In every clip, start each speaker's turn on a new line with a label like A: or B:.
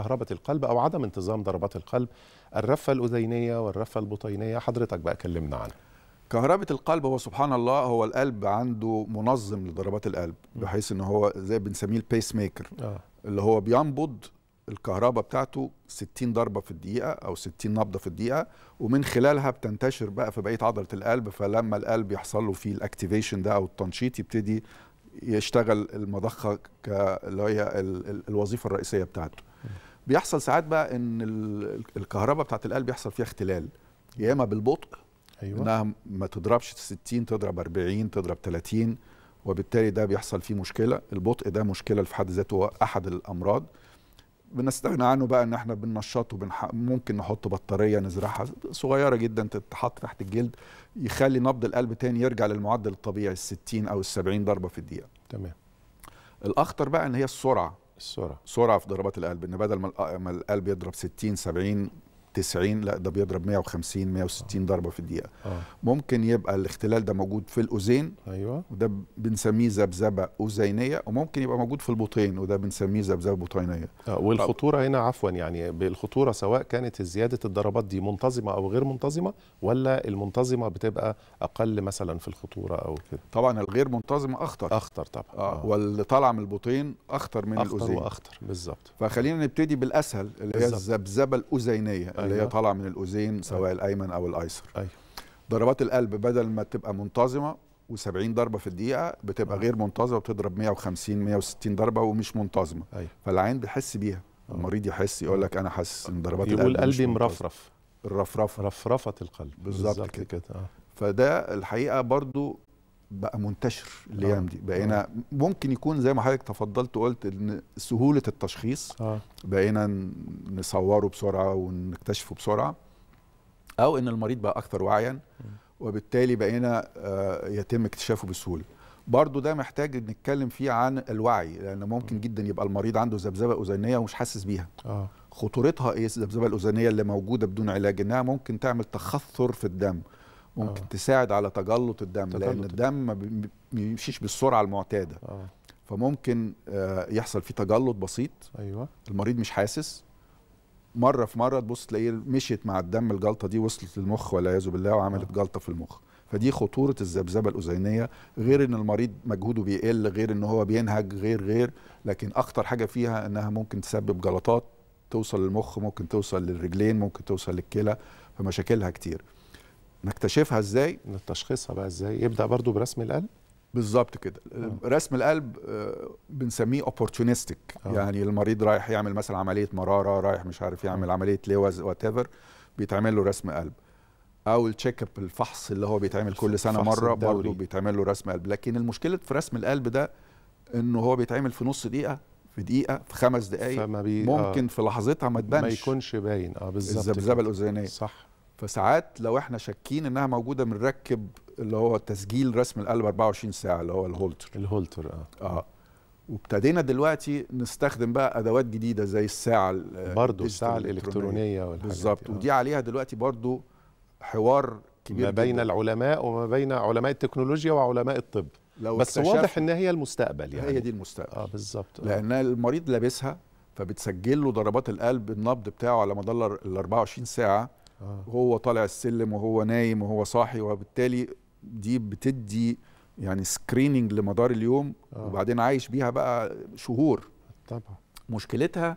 A: كهربة القلب أو عدم انتظام ضربات القلب. الرفة الأذينية والرفة البطينية حضرتك بقى كلمنا عنها.
B: كهربة القلب هو سبحان الله هو القلب عنده منظم لضربات القلب بحيث إن هو زي بنسميه ال pacemaker
A: آه.
B: اللي هو بينبض الكهرباء بتاعته 60 ضربة في الدقيقة أو 60 نبضة في الدقيقة ومن خلالها بتنتشر بقى في بقية عضلة القلب. فلما القلب يحصل له فيه ال activation ده أو التنشيط يبتدي يشتغل المضخة ك- اللي هي ال- ال- الوظيفة الرئيسية بتاعته. بيحصل ساعات بقى إن ال- الكهرباء بتاعت القلب يحصل فيها اختلال. يا إما بالبطء
A: أيوة.
B: إنها ما تضربش 60 تضرب 40 تضرب 30 وبالتالي ده بيحصل فيه مشكلة. البطء ده مشكلة في حد ذاته أحد الأمراض. بنستغنى عنه بقى إن إحنا بننشطه بنح... ممكن نحط بطارية نزرعها صغيرة جدا تتحط تحت الجلد يخلي نبض القلب تاني يرجع للمعدل الطبيعي ال 60 أو ال 70 ضربة في الدقيقة.
A: تمام.
B: الأخطر بقى إن هي السرعة.
A: السرعة.
B: سرعة في ضربات القلب. إن بدل ما القلب يضرب 60 70 90 لا ده بيضرب 150 160 ضربة في الدقيقة
A: آه.
B: ممكن يبقى الاختلال ده موجود في الاذين
A: أيوة
B: وده بنسميه ذبذبة اذينيه وممكن يبقى موجود في البطين وده بنسميه ذبذبة بطينية
A: آه. والخطورة هنا عفوا يعني بالخطورة سواء كانت زيادة الضربات دي منتظمة أو غير منتظمة ولا المنتظمة بتبقى أقل مثلا في الخطورة أو كده
B: طبعا الغير منتظمة أخطر
A: أخطر طبعا
B: آه. واللي طالعه من البطين أخطر من الاذين
A: وأخطر بالظبط
B: فخلينا نبتدي بالأسهل اللي هي. الذبذبة الاذينيه اللي هي
A: أيوة.
B: طالعة من الاذين سواء الأيمن أو الأيسر
A: أيوة
B: ضربات القلب بدل ما تبقى منتظمة و70 ضربة في الدقيقة بتبقى
A: آه.
B: غير منتظمة وتضرب 150 160 ضربة ومش منتظمة
A: أيوة
B: فالعين بيحس بيها
A: آه.
B: المريض يحس يقول لك أنا حاسس إن ضربات
A: يقول
B: القلب مش
A: قلبي. مرفرف
B: الرفرفه
A: رفرفة القلب
B: بالظبط كده.
A: كده آه.
B: فده الحقيقة برضو بقى منتشر الأيام
A: آه.
B: دي. بقينا ممكن يكون زي ما حضرتك تفضلت وقلت إن سهولة التشخيص.
A: آه.
B: بقينا نصوره بسرعة ونكتشفه بسرعة. أو إن المريض بقى أكثر وعيا. وبالتالي بقينا آه، يتم اكتشافه بسهولة. برضو ده محتاج نتكلم فيه عن الوعي لأن ممكن جدا يبقى المريض عنده ذبذبة اذينيه ومش حاسس بيها.
A: آه.
B: خطورتها إيه؟ الذبذبة الاذينيه اللي موجودة بدون علاج إنها ممكن تعمل تخثر في الدم. ممكن
A: آه.
B: تساعد على تجلط الدم
A: تجلط
B: لأن الدم ما بي- بيمشيش بالسرعة المعتادة.
A: آه.
B: فممكن آه، يحصل فيه تجلط بسيط.
A: أيوة.
B: المريض مش حاسس. مرة في مرة تبص تلاقيه مشيت مع الدم الجلطة دي وصلت للمخ والعياذ بالله وعملت جلطة في المخ. فدي خطورة الذبذبه الأذينية غير إن المريض مجهوده بيقل غير إن هو بينهج غير غير. لكن أخطر حاجة فيها إنها ممكن تسبب جلطات توصل للمخ ممكن توصل للرجلين ممكن توصل للكلى فمشاكلها كتير. نكتشفها إزاي
A: تشخيصها بقى إزاي يبدأ برضو برسم القلب.
B: بالظبط كده.
A: آه.
B: رسم القلب آه، بنسميه opportunistic
A: آه.
B: يعني المريض رايح يعمل مثلا عملية مرارة رايح مش عارف يعمل عملية لوز whatever بيتعمل له رسم قلب. أو ال check up الفحص اللي هو بيتعمل كل سنة
A: مرة.
B: برضه بيتعمل له رسم قلب. لكن المشكلة في رسم القلب ده إنه هو بيتعمل في نص دقيقة في دقيقة في خمس دقائق ممكن في لحظتها ما
A: آه. ما
B: تبانش
A: يكونش باين. آه بالظبط
B: الذبذبه. الاذينيه
A: صح.
B: فساعات لو إحنا شاكين انها موجودة بنركب اللي هو تسجيل رسم القلب 24 ساعة اللي هو ال
A: Holter. ال
B: Holter آه. آه. وابتدينا دلوقتي نستخدم بقى أدوات جديدة زي الساعة ال-
A: برضو
B: ال digital
A: الساعة الإلكترونية والحاجات
B: بالظبط.
A: آه.
B: ودي عليها دلوقتي برضو حوار كبير
A: ما بين
B: جداً.
A: العلماء وما بين علماء التكنولوجيا وعلماء الطب.
B: لو
A: بس واضح إن هي المستقبل يعني.
B: هي دي المستقبل.
A: آه بالظبط. آه.
B: لأن المريض لابسها فبتسجل له ضربات القلب النبض بتاعه على مدار ال 24 ساعة.
A: آه.
B: وهو طالع السلم وهو نايم وهو صاحي وبالتالي دي بتدي يعني سكريننج لمدار اليوم
A: آه.
B: وبعدين عايش بيها بقى شهور.
A: طبعا.
B: مشكلتها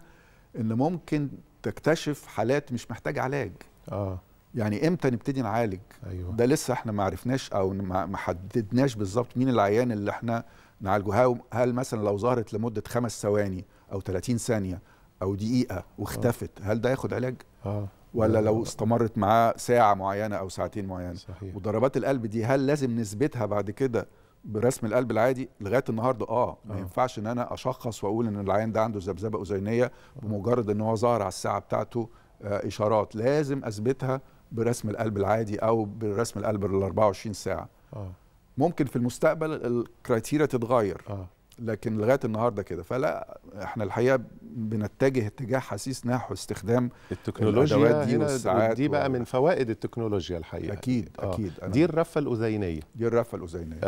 B: إن ممكن تكتشف حالات مش محتاجه علاج.
A: آه.
B: يعني إمتى نبتدي نعالج؟
A: أيوه.
B: ده لسه إحنا ما عرفناش أو ما حددناش بالظبط مين العيان اللي إحنا نعالجه. هل- مثلا لو ظهرت لمدة خمس ثواني أو 30 ثانية أو دقيقة واختفت هل ده ياخد علاج؟
A: آه.
B: ولا
A: لا،
B: لو. استمرت معاه ساعة معينة أو ساعتين معينة.
A: صحيح.
B: وضربات القلب دي هل لازم نثبتها بعد كده برسم القلب العادي؟ لغاية النهارده آه. ما
A: آه.
B: ينفعش إن أنا أشخص وأقول إن العيان ده عنده ذبذبة اذينيه بمجرد إن هو ظهر على الساعة بتاعته آه إشارات. لازم أثبتها برسم القلب العادي أو برسم القلب ال 24 ساعة.
A: آه.
B: ممكن في المستقبل الكرايتيريا تتغير.
A: آه.
B: لكن لغاية النهارده كده. فلا إحنا الحقيقة بنتجه اتجاه حسيس نحو استخدام
A: التكنولوجيا
B: دي والساعات
A: دي بقى
B: و-
A: من فوائد التكنولوجيا الحقيقة.
B: أكيد
A: آه.
B: أكيد. أنا
A: دي الرفة الأذينية.
B: دي الرفة الأذينية.